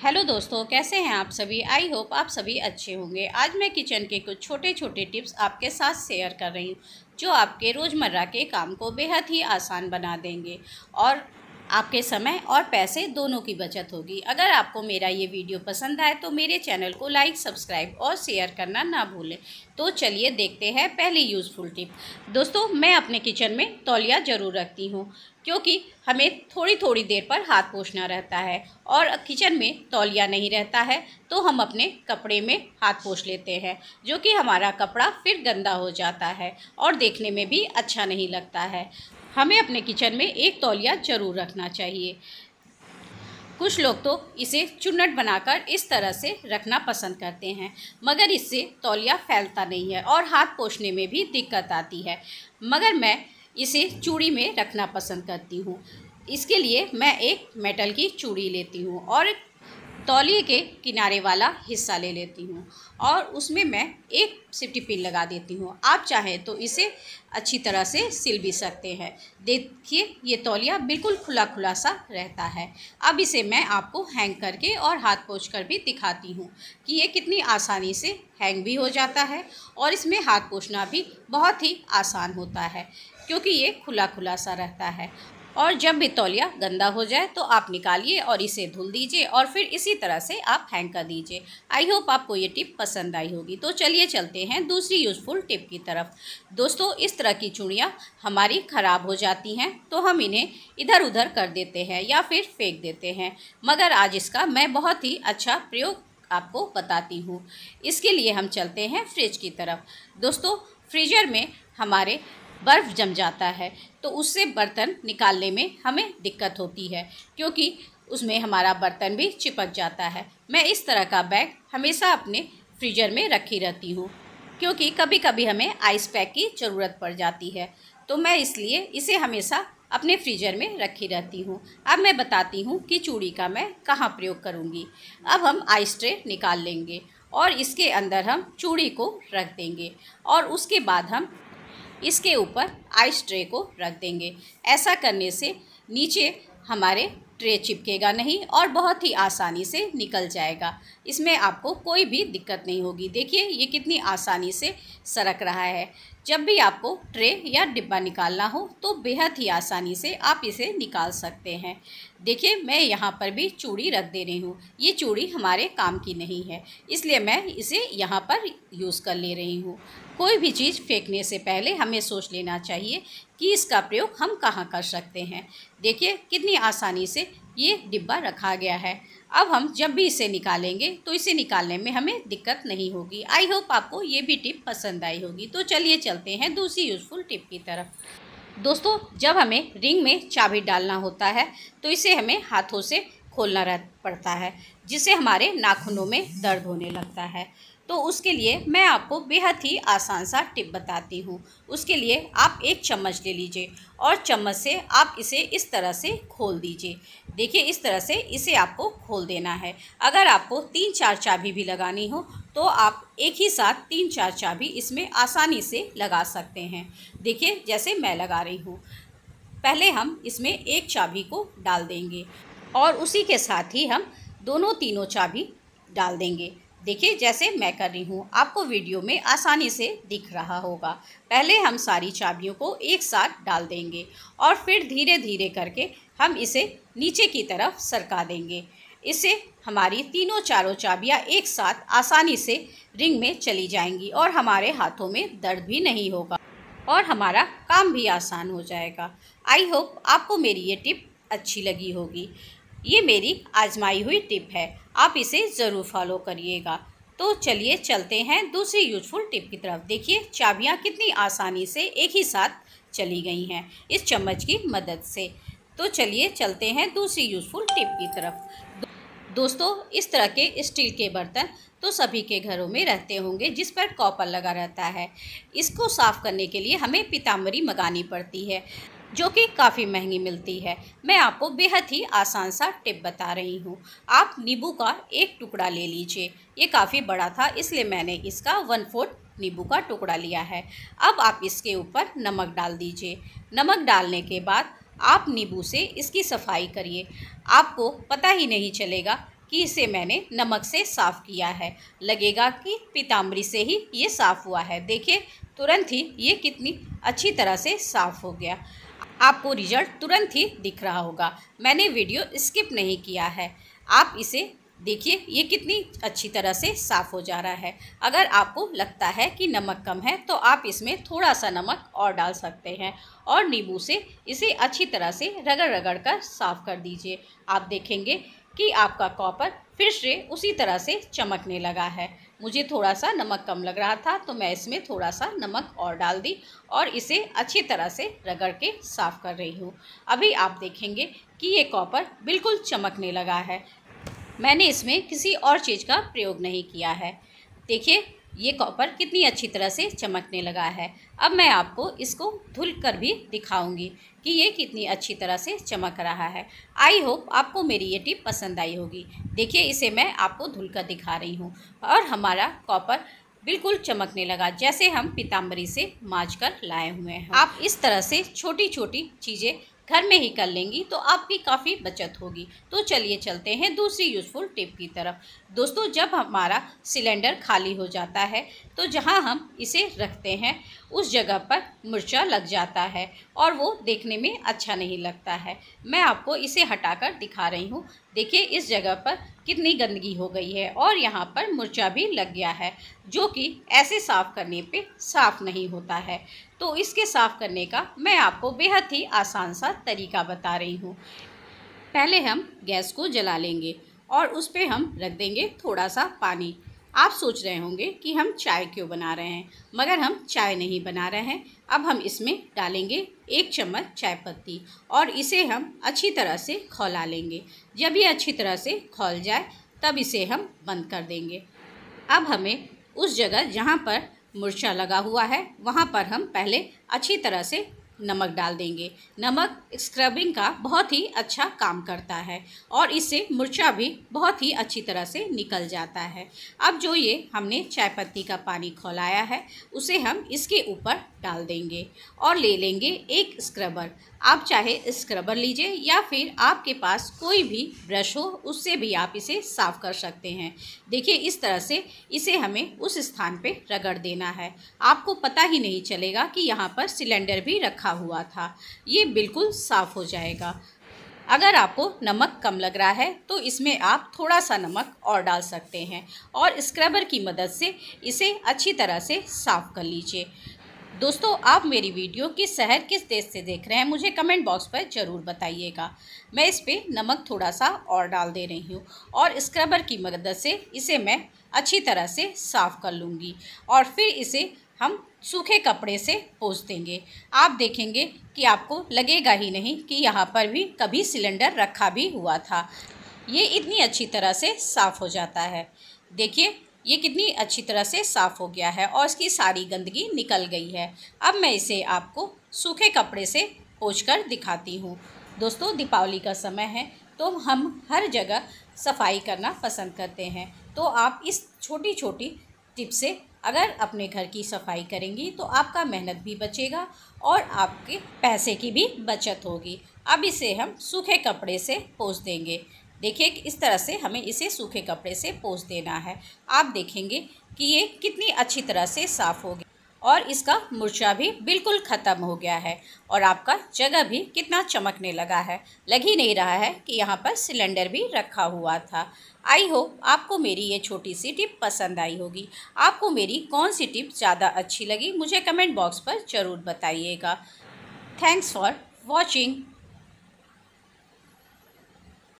Hello दोस्तों, कैसे हैं आप सभी? आई होप आप सभी अच्छे होंगे। आज मैं किचन के कुछ छोटे छोटे टिप्स आपके साथ शेयर कर रही हूँ, जो आपके रोज़मर्रा के काम को बेहद ही आसान बना देंगे। और आपके समय और पैसे दोनों की बचत होगी। अगर आपको मेरा ये वीडियो पसंद आए तो मेरे चैनल को लाइक, सब्सक्राइब और शेयर करना ना भूलें। तो चलिए देखते हैं पहली यूज़फुल टिप दोस्तों, मैं अपने किचन में तौलिया ज़रूर रखती हूँ, क्योंकि हमें थोड़ी थोड़ी देर पर हाथ पोछना रहता है और किचन में तौलिया नहीं रहता है तो हम अपने कपड़े में हाथ पोछ लेते हैं, जो कि हमारा कपड़ा फिर गंदा हो जाता है और देखने में भी अच्छा नहीं लगता है। हमें अपने किचन में एक तौलिया ज़रूर रखना चाहिए। कुछ लोग तो इसे चुन्नट बनाकर इस तरह से रखना पसंद करते हैं, मगर इससे तौलिया फैलता नहीं है और हाथ पोछने में भी दिक्कत आती है। मगर मैं इसे चूड़ी में रखना पसंद करती हूँ। इसके लिए मैं एक मेटल की चूड़ी लेती हूँ और तौलिए के किनारे वाला हिस्सा ले लेती हूँ और उसमें मैं एक सिफ्टी पिन लगा देती हूँ। आप चाहें तो इसे अच्छी तरह से सिल भी सकते हैं। देखिए, ये तौलिया बिल्कुल खुला खुला सा रहता है। अब इसे मैं आपको हैंग करके और हाथ पोछ कर भी दिखाती हूँ कि ये कितनी आसानी से हैंग भी हो जाता है और इसमें हाथ पोछना भी बहुत ही आसान होता है, क्योंकि ये खुला खुला सा रहता है। और जब भी तौलिया गंदा हो जाए तो आप निकालिए और इसे धुल दीजिए और फिर इसी तरह से आप हैंग कर दीजिए। आई होप आपको ये टिप पसंद आई होगी। तो चलिए चलते हैं दूसरी यूज़फुल टिप की तरफ़। दोस्तों, इस तरह की चूड़ियाँ हमारी ख़राब हो जाती हैं तो हम इन्हें इधर उधर कर देते हैं या फिर फेंक देते हैं। मगर आज इसका मैं बहुत ही अच्छा प्रयोग आपको बताती हूँ। इसके लिए हम चलते हैं फ्रिज की तरफ़। दोस्तों फ्रीजर में हमारे बर्फ़ जम जाता है। तो उससे बर्तन निकालने में हमें दिक्कत होती है, क्योंकि उसमें हमारा बर्तन भी चिपक जाता है। मैं इस तरह का बैग हमेशा अपने फ्रीजर में रखी रहती हूँ, क्योंकि कभी कभी हमें आइस पैक की ज़रूरत पड़ जाती है। तो मैं इसलिए इसे हमेशा अपने फ्रीजर में रखी रहती हूँ। अब मैं बताती हूँ कि चूड़ी का मैं कहाँ प्रयोग करूँगी। अब हम आइस ट्रे निकाल लेंगे और इसके अंदर हम चूड़ी को रख देंगे और उसके बाद हम इसके ऊपर आइस ट्रे को रख देंगे। ऐसा करने से नीचे हमारे ट्रे चिपकेगा नहीं और बहुत ही आसानी से निकल जाएगा। इसमें आपको कोई भी दिक्कत नहीं होगी। देखिए, ये कितनी आसानी से सरक रहा है। जब भी आपको ट्रे या डिब्बा निकालना हो तो बेहद ही आसानी से आप इसे निकाल सकते हैं। देखिए, मैं यहाँ पर भी चूड़ी रख दे रही हूँ। ये चूड़ी हमारे काम की नहीं है, इसलिए मैं इसे यहाँ पर यूज़ कर ले रही हूँ। कोई भी चीज़ फेंकने से पहले हमें सोच लेना चाहिए कि इसका प्रयोग हम कहाँ कर सकते हैं। देखिए, कितनी आसानी से ये डिब्बा रखा गया है। अब हम जब भी इसे निकालेंगे तो इसे निकालने में हमें दिक्कत नहीं होगी। आई होप आपको ये भी टिप पसंद आई होगी। तो चलिए चलते हैं दूसरी यूज़फुल टिप की तरफ़। दोस्तों, जब हमें रिंग में चाबी डालना होता है तो इसे हमें हाथों से खोलना रह, पड़ता है, जिससे हमारे नाखूनों में दर्द होने लगता है। तो उसके लिए मैं आपको बेहद ही आसान सा टिप बताती हूँ। उसके लिए आप एक चम्मच ले लीजिए और चम्मच से आप इसे इस तरह से खोल दीजिए। देखिए, इस तरह से इसे आपको खोल देना है। अगर आपको तीन चार चाबी भी लगानी हो तो आप एक ही साथ तीन चार चाबी इसमें आसानी से लगा सकते हैं। देखिए, जैसे मैं लगा रही हूँ। पहले हम इसमें एक चाबी को डाल देंगे और उसी के साथ ही हम दोनों तीनों चाबी डाल देंगे। देखिए, जैसे मैं कर रही हूँ, आपको वीडियो में आसानी से दिख रहा होगा। पहले हम सारी चाबियों को एक साथ डाल देंगे और फिर धीरे धीरे करके हम इसे नीचे की तरफ़ सरका देंगे। इससे हमारी तीनों चारों चाबियाँ एक साथ आसानी से रिंग में चली जाएँगी और हमारे हाथों में दर्द भी नहीं होगा और हमारा काम भी आसान हो जाएगा। आई होप आपको मेरी ये टिप अच्छी लगी होगी। ये मेरी आजमाई हुई टिप है। आप इसे ज़रूर फॉलो करिएगा। तो चलिए चलते हैं दूसरी यूजफुल टिप की तरफ़। देखिए, चाबियाँ कितनी आसानी से एक ही साथ चली गई हैं इस चम्मच की मदद से। तो चलिए चलते हैं दूसरी यूजफुल टिप की तरफ़। दोस्तों, इस तरह के स्टील के बर्तन तो सभी के घरों में रहते होंगे, जिस पर कॉपर लगा रहता है। इसको साफ़ करने के लिए हमें पिताम्बरी मंगानी पड़ती है। जो कि काफ़ी महँगी मिलती है। मैं आपको बेहद ही आसान सा टिप बता रही हूँ। आप नींबू का एक टुकड़ा ले लीजिए। ये काफ़ी बड़ा था, इसलिए मैंने इसका वन फोर्थ नींबू का टुकड़ा लिया है। अब आप इसके ऊपर नमक डाल दीजिए। नमक डालने के बाद आप नींबू से इसकी सफ़ाई करिए। आपको पता ही नहीं चलेगा कि इसे मैंने नमक से साफ़ किया है। लगेगा कि पीताम्बरी से ही ये साफ़ हुआ है। देखिए, तुरंत ही ये कितनी अच्छी तरह से साफ़ हो गया। आपको रिज़ल्ट तुरंत ही दिख रहा होगा। मैंने वीडियो स्किप नहीं किया है। आप इसे देखिए, ये कितनी अच्छी तरह से साफ़ हो जा रहा है। अगर आपको लगता है कि नमक कम है तो आप इसमें थोड़ा सा नमक और डाल सकते हैं और नींबू से इसे अच्छी तरह से रगड़ रगड़ कर साफ़ कर दीजिए। आप देखेंगे कि आपका कॉपर फिर से उसी तरह से चमकने लगा है। मुझे थोड़ा सा नमक कम लग रहा था तो मैं इसमें थोड़ा सा नमक और डाल दी और इसे अच्छी तरह से रगड़ के साफ़ कर रही हूँ। अभी आप देखेंगे कि ये कॉपर बिल्कुल चमकने लगा है। मैंने इसमें किसी और चीज़ का प्रयोग नहीं किया है। देखिए ये कॉपर कितनी अच्छी तरह से चमकने लगा है। अब मैं आपको इसको धुल कर भी दिखाऊँगी कि ये कितनी अच्छी तरह से चमक रहा है। आई होप आपको मेरी ये टिप पसंद आई होगी। देखिए, इसे मैं आपको धुल कर दिखा रही हूँ और हमारा कॉपर बिल्कुल चमकने लगा, जैसे हम पीताम्बरी से माज कर लाए हुए हैं। आप इस तरह से छोटी छोटी चीज़ें घर में ही कर लेंगी तो आपकी काफ़ी बचत होगी। तो चलिए चलते हैं दूसरी यूज़फुल टिप की तरफ़। दोस्तों, जब हमारा सिलेंडर खाली हो जाता है तो जहाँ हम इसे रखते हैं, उस जगह पर मिर्चा लग जाता है और वो देखने में अच्छा नहीं लगता है। मैं आपको इसे हटाकर दिखा रही हूँ। देखिए, इस जगह पर कितनी गंदगी हो गई है और यहाँ पर मुर्चा भी लग गया है, जो कि ऐसे साफ़ करने पे साफ़ नहीं होता है। तो इसके साफ़ करने का मैं आपको बेहद ही आसान सा तरीका बता रही हूँ। पहले हम गैस को जला लेंगे और उस पर हम रख देंगे थोड़ा सा पानी। आप सोच रहे होंगे कि हम चाय क्यों बना रहे हैं, मगर हम चाय नहीं बना रहे हैं। अब हम इसमें डालेंगे एक चम्मच चाय पत्ती और इसे हम अच्छी तरह से खौला लेंगे। जब ये अच्छी तरह से खौल जाए, तब इसे हम बंद कर देंगे। अब हमें उस जगह जहाँ पर मुर्चा लगा हुआ है, वहाँ पर हम पहले अच्छी तरह से नमक डाल देंगे। नमक स्क्रबिंग का बहुत ही अच्छा काम करता है और इससे मुरचा भी बहुत ही अच्छी तरह से निकल जाता है। अब जो ये हमने चाय पत्ती का पानी खोलाया है, उसे हम इसके ऊपर डाल देंगे और ले लेंगे एक स्क्रबर आप चाहे स्क्रबर लीजिए या फिर आपके पास कोई भी ब्रश हो, उससे भी आप इसे साफ़ कर सकते हैं। देखिए, इस तरह से इसे हमें उस स्थान पे रगड़ देना है। आपको पता ही नहीं चलेगा कि यहाँ पर सिलेंडर भी रखा हुआ था। ये बिल्कुल साफ़ हो जाएगा। अगर आपको नमक कम लग रहा है तो इसमें आप थोड़ा सा नमक और डाल सकते हैं और स्क्रबर की मदद से इसे अच्छी तरह से साफ़ कर लीजिए। दोस्तों, आप मेरी वीडियो किस शहर, किस देश से देख रहे हैं, मुझे कमेंट बॉक्स पर ज़रूर बताइएगा। मैं इस पर नमक थोड़ा सा और डाल दे रही हूँ और स्क्रबर की मदद से इसे मैं अच्छी तरह से साफ़ कर लूँगी और फिर इसे हम सूखे कपड़े से पोस देंगे। आप देखेंगे कि आपको लगेगा ही नहीं कि यहाँ पर भी कभी सिलेंडर रखा भी हुआ था। ये इतनी अच्छी तरह से साफ़ हो जाता है। देखिए ये कितनी अच्छी तरह से साफ़ हो गया है और इसकी सारी गंदगी निकल गई है। अब मैं इसे आपको सूखे कपड़े से पोछ कर दिखाती हूँ। दोस्तों, दीपावली का समय है तो हम हर जगह सफ़ाई करना पसंद करते हैं। तो आप इस छोटी छोटी टिप से अगर अपने घर की सफ़ाई करेंगी तो आपका मेहनत भी बचेगा और आपके पैसे की भी बचत होगी। अब इसे हम सूखे कपड़े से पोस देंगे। देखिए इस तरह से हमें इसे सूखे कपड़े से पोस देना है। आप देखेंगे कि ये कितनी अच्छी तरह से साफ़ हो गया और इसका मुरछा भी बिल्कुल ख़त्म हो गया है और आपका जगह भी कितना चमकने लगा है। लग ही नहीं रहा है कि यहाँ पर सिलेंडर भी रखा हुआ था। आई होप आपको मेरी ये छोटी सी टिप पसंद आई होगी। आपको मेरी कौन सी टिप ज़्यादा अच्छी लगी मुझे कमेंट बॉक्स पर ज़रूर बताइएगा। Thanks for watching.